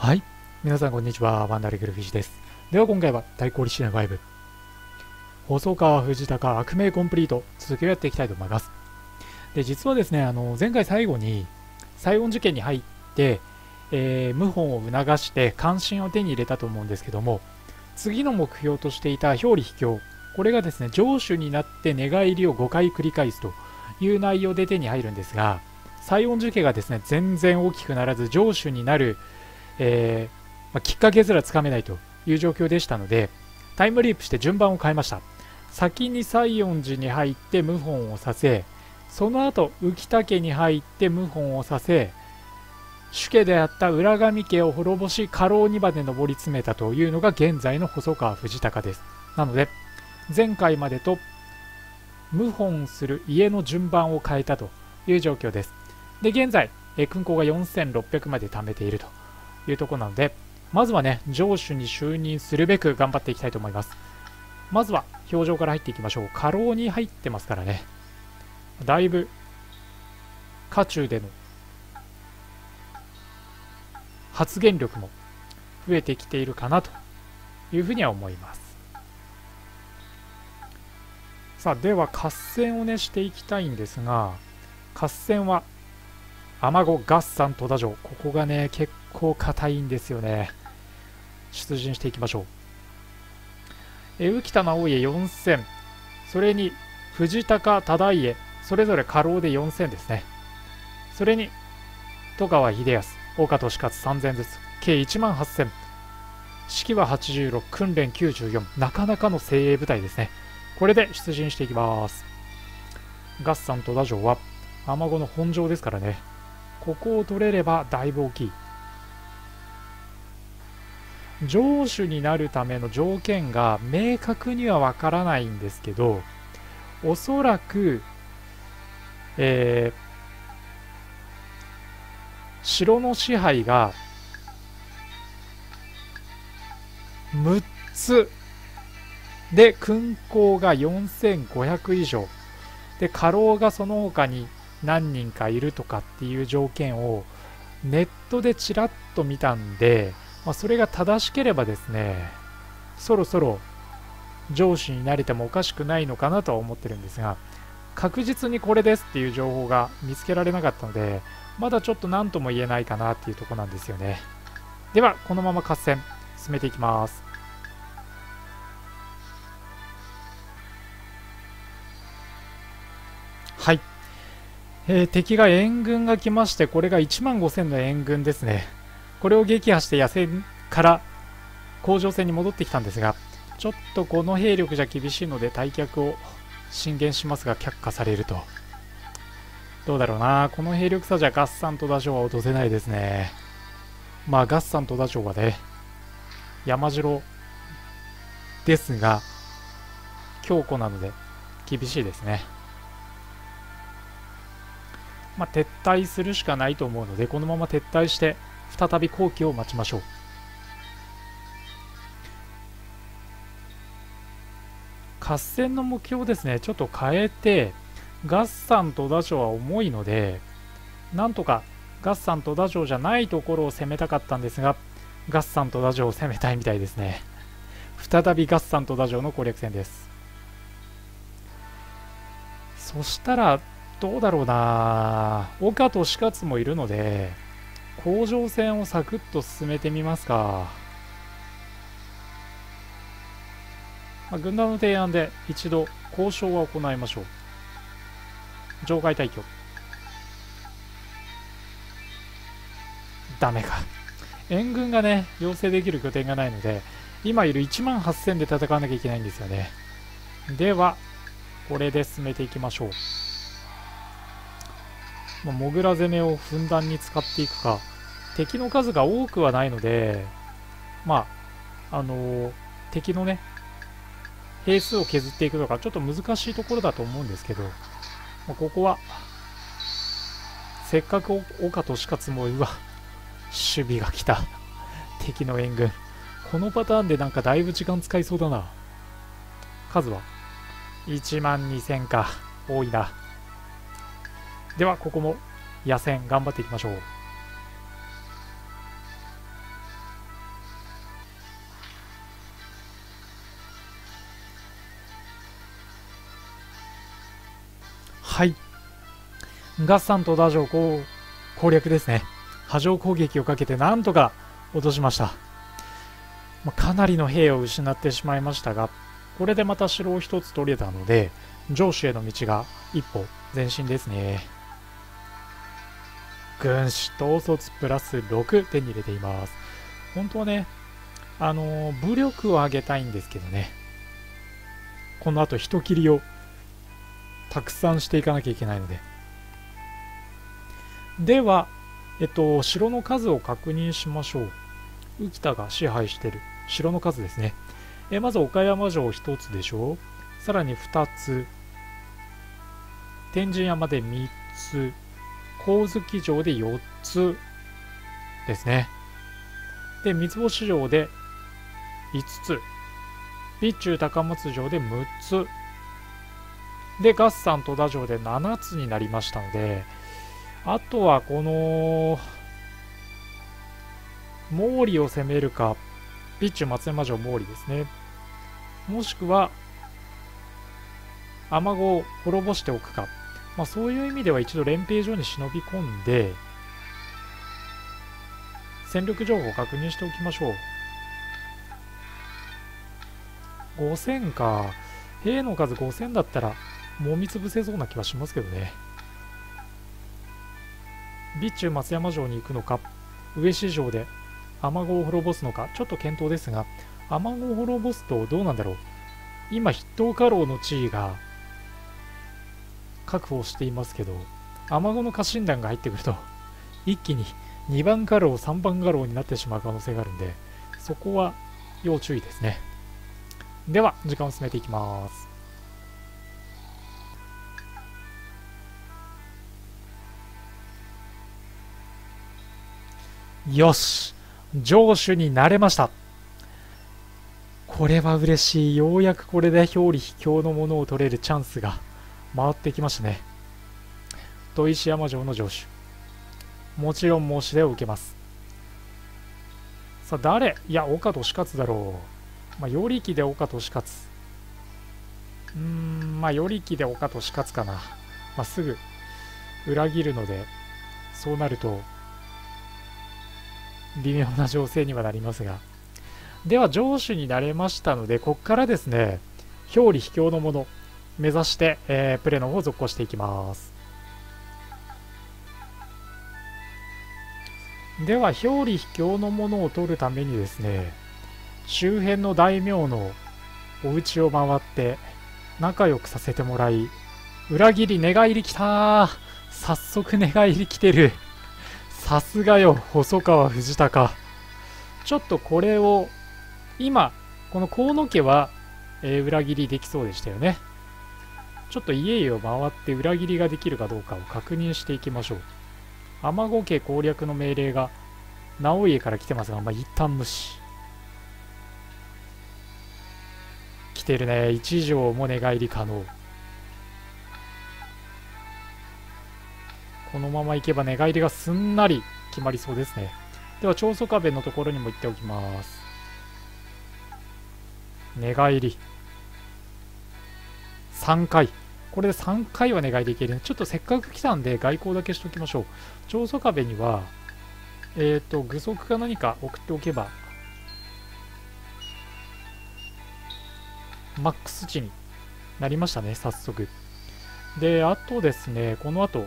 はい。皆さんこんにちは。ワンダーレグルフィッシュです。では今回は大氷シナ5。細川藤高悪名コンプリート。続きをやっていきたいと思います。で、実はですね、あの、前回最後に、西音受験に入って、えー、謀反を促して関心を手に入れたと思うんですけども、次の目標としていた表裏秘境。これがですね、上手になって寝返りを5回繰り返すという内容で手に入るんですが、西音受験がですね、全然大きくならず上手になるえー、まあ、きっかけすらつかめないという状況でしたのでタイムリープして順番を変えました。先に西園寺に入って謀反をさせその後浮田家に入って謀反をさせ主家であった浦上家を滅ぼし家老2場で上り詰めたというのが現在の細川藤孝です。なので前回までと謀反する家の順番を変えたという状況です。で現在勲功が4600まで貯めていると。いうところなので、まずはね、上手に就任するべく頑張っていきたいと思います。まずは、表情から入っていきましょう。過労に入ってますからね。だいぶ、渦中での発言力も増えてきているかなというふうには思います。さあ、では合戦をね、していきたいんですが、合戦は、天子合算戸田城。ここがね、結構硬いんですよね。出陣していきましょう。え浮田直家4000、それに藤高忠家、それぞれ過労で4000ですね。それに戸川秀康、岡利勝3000ずつ、計1万8000。式は86、訓練94、なかなかの精鋭部隊ですね。これで出陣していきます。合算戸田城は、天子の本城ですからね。ここを取れればだいぶ大きい。上手になるための条件が明確にはわからないんですけどおそらく、えー、城の支配が6つで勲功が4500以上で家老がその他に何人かいるとかっていう条件をネットでちらっと見たんでまあ、それが正しければですねそろそろ上司になれてもおかしくないのかなとは思ってるんですが確実にこれですっていう情報が見つけられなかったのでまだちょっと何とも言えないかなっていうとこなんですよね。ではこのまま合戦進めていきます。えー、敵が援軍が来ましてこれが1万5000の援軍ですね。これを撃破して野戦から甲状戦に戻ってきたんですがちょっとこの兵力じゃ厳しいので退却を進言しますが却下されると。どうだろうな。この兵力差じゃ合算と打城は落とせないですね。まあ合算と打城はね山城ですが強固なので厳しいですね。まあ撤退するしかないと思うのでこのまま撤退して再び後期を待ちましょう。合戦の目標をですね。ちょっと変えてガッサンとダジョウは重いのでなんとかガッサンとダジョウじゃないところを攻めたかったんですがガッサンとダジョウを攻めたいみたいですね。再びガッサンとダジョウの攻略戦です。そしたらどうだろうな。岡と死活もいるので甲状腺をサクッと進めてみますか、まあ、軍団の提案で一度交渉は行いましょう。場外退去。ダメか。援軍がね要請できる拠点がないので今いる1万8000で戦わなきゃいけないんですよね。ではこれで進めていきましょう。まあ、モグラ攻めをふんだんに使っていくか敵の数が多くはないので、まあ、あのー、敵のね、兵数を削っていくのがちょっと難しいところだと思うんですけど、まあ、ここは、せっかく岡利勝も、うわ、守備が来た。敵の援軍。このパターンでなんかだいぶ時間使いそうだな。数は ?1 万2000か。多いな。ではここも野戦頑張っていきましょう。はい。ガッサンとダジョウ攻略ですね。波状攻撃をかけてなんとか落としました、まあ、かなりの兵を失ってしまいましたがこれでまた城を1つ取れたので城主への道が一歩前進ですね。軍師統率プラス6手に入れています。本当はねあの武力を上げたいんですけどね。この後人切りをたくさんしていかなきゃいけないので。ではえっと城の数を確認しましょう。浮田が支配してる。城の数ですね。えまず岡山城1つでしょ。うさらに2つ。天神山で3つ。光月城で4つですね。で三つ星城で5つ。備中高松城で6つ。で合算戸田城で7つになりましたのであとはこの毛利を攻めるか備中松山城毛利ですね。もしくは雨子を滅ぼしておくか、まあ、そういう意味では一度連兵所に忍び込んで戦力情報を確認しておきましょう5000か。兵の数5000だったら、もみつぶせそうな気はしますけどね。備中松山城に行くのか、上市城で雨子を滅ぼすのか、ちょっと検討ですが、雨子を滅ぼすとどうなんだろう。今、筆頭家老の地位が確保していますけど、雨子の家臣団が入ってくると、一気に2番家老、3番家老になってしまう可能性があるんで、そこは要注意ですね。では、時間を進めていきます。よし城主になれましたこれは嬉しい。ようやくこれで表裏秘境のものを取れるチャンスが回ってきましたね。砥石山城の城主。もちろん申し出を受けます。さあ、誰？いや、岡利勝だろう。まあ、よりきで岡利勝。うーん、まあ、よりきで岡利勝かな。まあ、すぐ裏切るので、そうなると、微妙な情勢にはなりますが。では、城主になれましたので、こっからですね、表裏秘境のもの、目指して、えー、プレイの方を続行していきます。では、表裏秘境のものを取るためにですね、周辺の大名のお家を回って仲良くさせてもらい裏切り寝返り来た早速寝返り来てる。さすがよ細川藤孝ちょっとこれを今この河野家は、えー、裏切りできそうでしたよね。ちょっと家々を回って裏切りができるかどうかを確認していきましょう。天子家攻略の命令が直家から来てますが、まあ、一旦無視。来てるね。1条も寝返り可能。このままいけば寝返りがすんなり決まりそうですね。では長宗壁のところにも行っておきます。寝返り。3回。これで3回は寝返りいけるちょっとせっかく来たんで外交だけしときましょう長宗壁にはえっ、ー、と具足か何か送っておけばマックス値になりましたね、早速。で、あとですね、この後、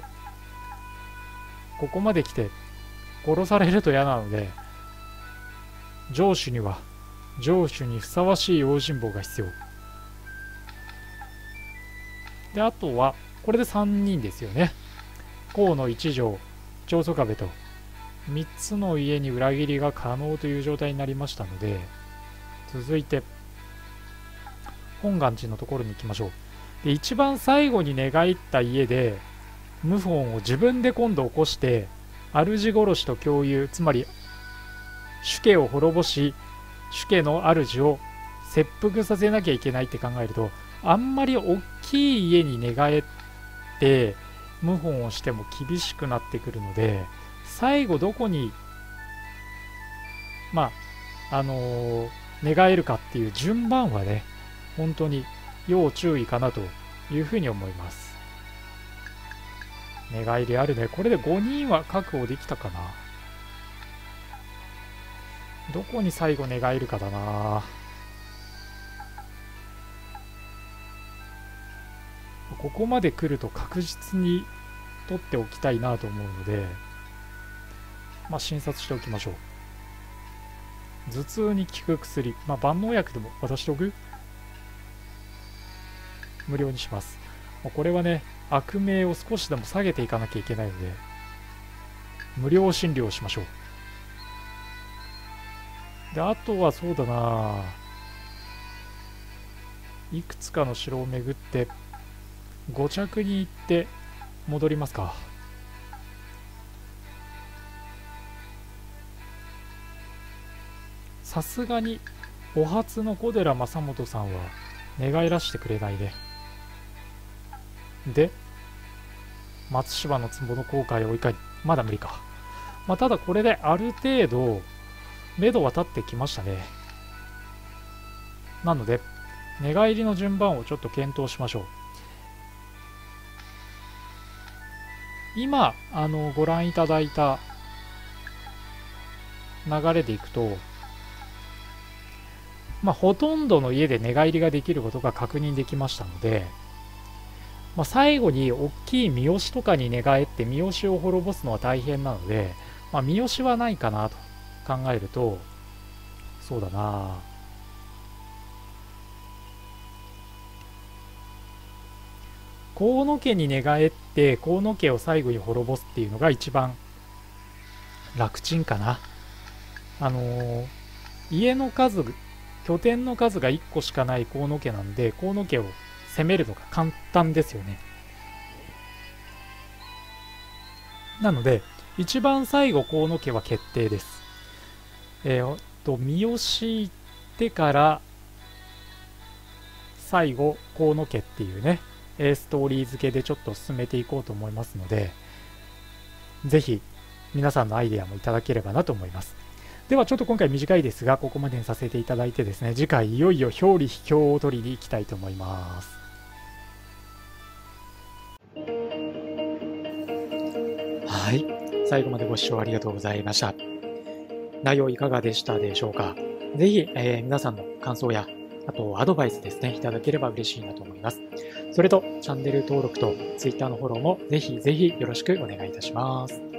ここまで来て、殺されると嫌なので、上手には、上手にふさわしい用心棒が必要。で、あとは、これで3人ですよね。河野一条、長宗壁と、3つの家に裏切りが可能という状態になりましたので、続いて、本願寺のところに行きましょうで一番最後に寝返った家で謀反を自分で今度起こして主殺しと共有つまり主家を滅ぼし主家の主を切腹させなきゃいけないって考えるとあんまり大きい家に寝返って謀反をしても厳しくなってくるので最後どこにまああのー、寝返るかっていう順番はね本当に要注意かなというふうに思います。寝返りあるね。これで5人は確保できたかな。どこに最後寝返るかだな。ここまで来ると確実に取っておきたいなと思うので、まあ、診察しておきましょう。頭痛に効く薬、まあ、万能薬でも渡しておく？無料にします。これはね、悪名を少しでも下げていかなきゃいけないので、無料診療しましょう。で、あとはそうだないくつかの城を巡って、5着に行って戻りますか。さすがに、お初の小寺正元さんは寝返らしてくれないで。で、松島の壺の後悔を追いかえまだ無理か。まあ、ただこれである程度、目処は立ってきましたね。なので、寝返りの順番をちょっと検討しましょう。今、あの、ご覧いただいた流れでいくと、まあ、ほとんどの家で寝返りができることが確認できましたので、まあ、最後に大きい三好とかに寝返って三好を滅ぼすのは大変なので、まあ、三好はないかなと考えると、そうだな河野家に寝返って河野家を最後に滅ぼすっていうのが一番楽ちんかな。あのー、家の数、拠点の数が1個しかない河野家なんで、河野家を攻めるのが簡単ですよね。なので、一番最後、河野家は決定です。えー、と、三好行ってから、最後、河野家っていうね、ストーリー付けでちょっと進めていこうと思いますので、ぜひ、皆さんのアイデアもいただければなと思います。ではちょっと今回短いですが、ここまでにさせていただいてですね、次回いよいよ表裏秘境を取りに行きたいと思います。はい。最後までご視聴ありがとうございました。内容いかがでしたでしょうか？ぜひ、えー、皆さんの感想や、あとアドバイスですね、いただければ嬉しいなと思います。それと、チャンネル登録と Twitter のフォローもぜひぜひよろしくお願いいたします。